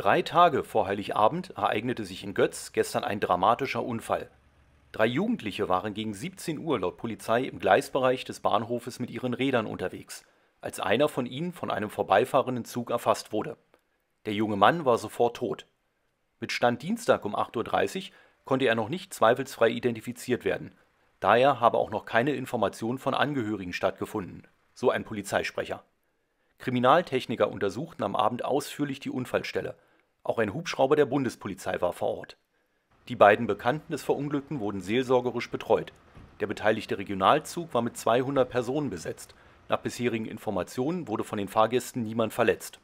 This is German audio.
Drei Tage vor Heiligabend ereignete sich in Götz gestern ein dramatischer Unfall. Drei Jugendliche waren gegen 17 Uhr laut Polizei im Gleisbereich des Bahnhofes mit ihren Rädern unterwegs, als einer von ihnen von einem vorbeifahrenden Zug erfasst wurde. Der junge Mann war sofort tot. Mit Stand Dienstag um 8.30 Uhr konnte er noch nicht zweifelsfrei identifiziert werden. Daher habe auch noch keine Information von Angehörigen stattgefunden, so ein Polizeisprecher. Kriminaltechniker untersuchten am Abend ausführlich die Unfallstelle. Auch ein Hubschrauber der Bundespolizei war vor Ort. Die beiden Bekannten des Verunglückten wurden seelsorgerisch betreut. Der beteiligte Regionalzug war mit 200 Personen besetzt. Nach bisherigen Informationen wurde von den Fahrgästen niemand verletzt